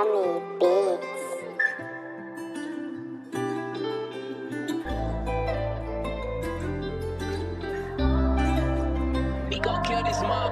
Yummy Beats. We gon' kill this mother.